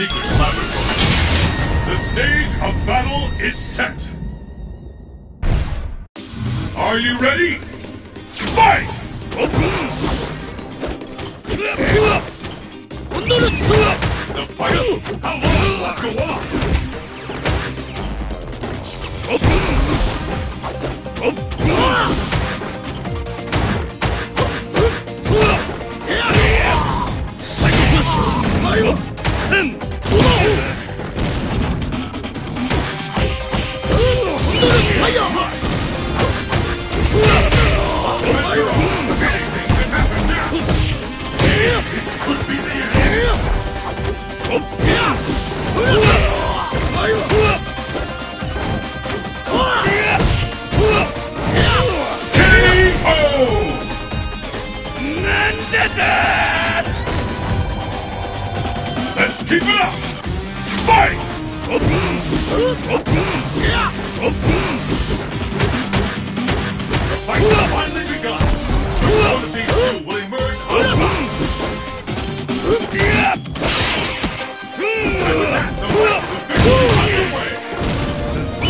secret laboratory. The stage of battle is set. Are you ready? Fight! The! Keep it up. Fight!